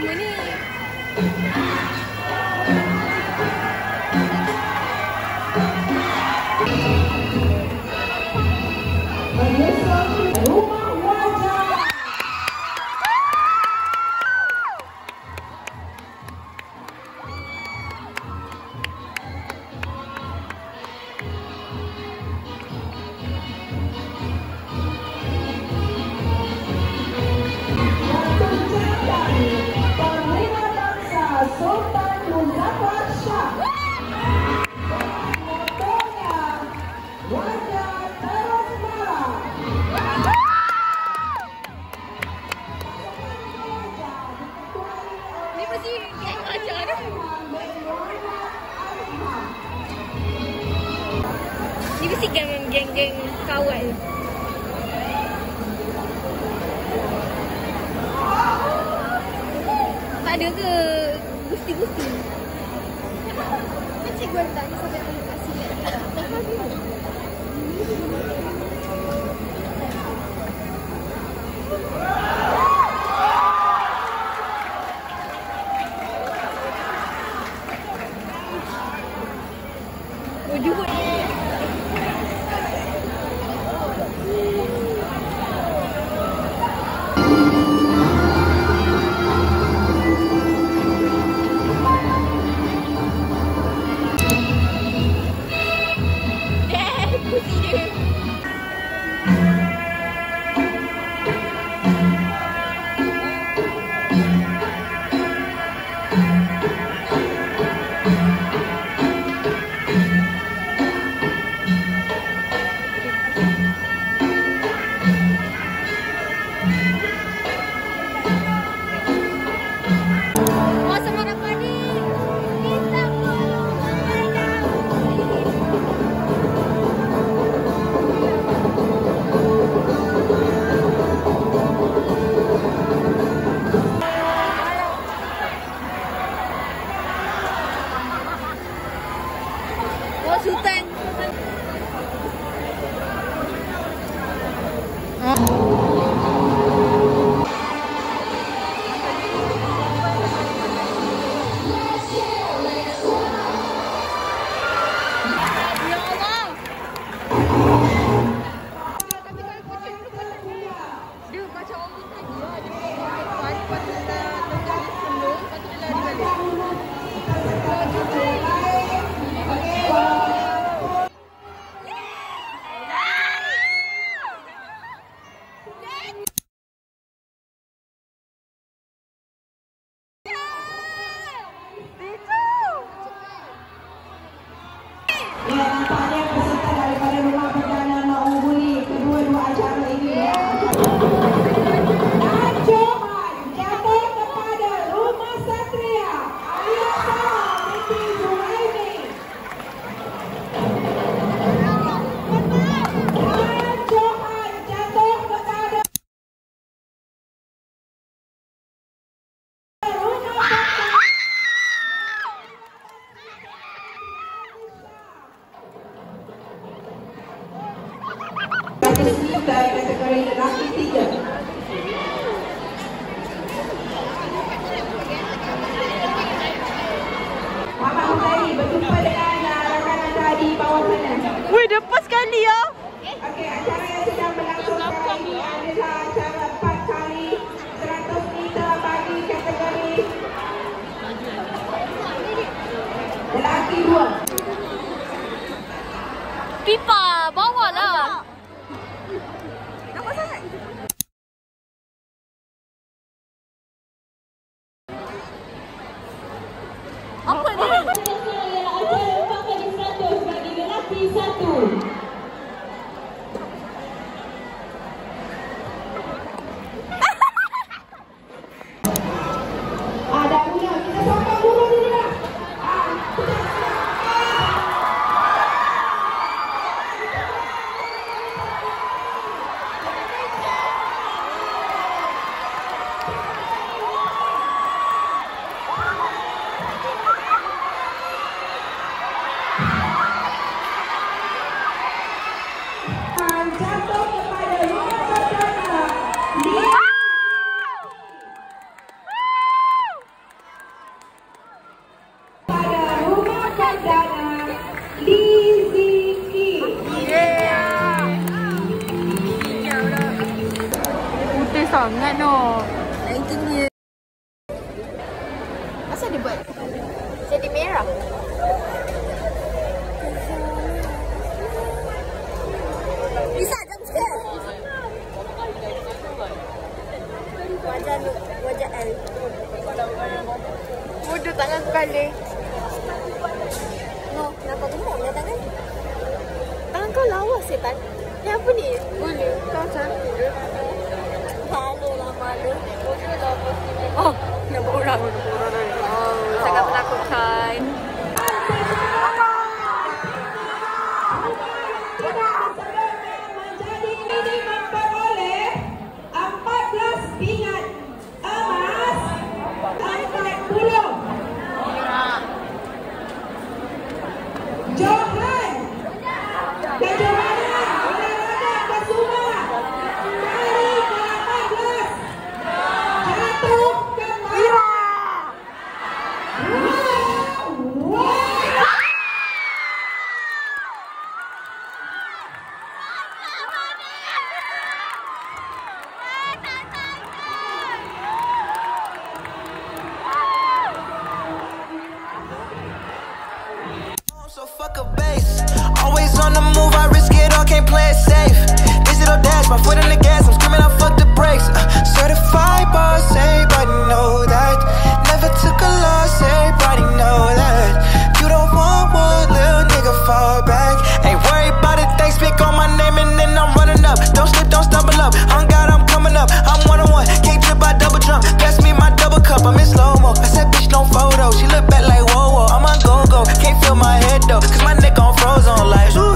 tak sama ni. Sultan Muzaffar Shah. Motonya wajah terus merah. Ni mesti geng ajar dah. Ni mesti geng geng geng kawal. Tak ada ke gusti-gusti. At si Gwen, sabi ko, Oh, Sultan. Ya Wih, depan sekali ya. Okey, acara yang sedang berlangsung sekarang ini adalah acara 4 kali 100 meter bagi kategori lelaki dua. Pipa, sangat no. Lighting dia. Masa dia buat? Jadi merah. Bisa jump scare. Wajah lu, wajah L. Bodoh tangan kepala. No, kenapa gemuk ya tangan? Tangan kau lawa setan. Ni apa ni? Boleh. Kau cantik ke? Malu lah malu. Can't play it safe. Digital dash, my foot in the gas, I'm screaming, I fuck the brakes. Uh, certified boss, everybody know that. Never took a loss, everybody know that. You don't want one, little nigga, fall back. Ain't worried about it, they speak on my name and then I'm running up. Don't slip, don't stumble up. On God, I'm coming up. I'm one on one, can't trip, I double jump. Pass me my double cup, I'm in slow mo. I said, bitch, no photo. She look back like, whoa, whoa, I'm on go go. Can't feel my head though, cause my neck on frozen like, ooh.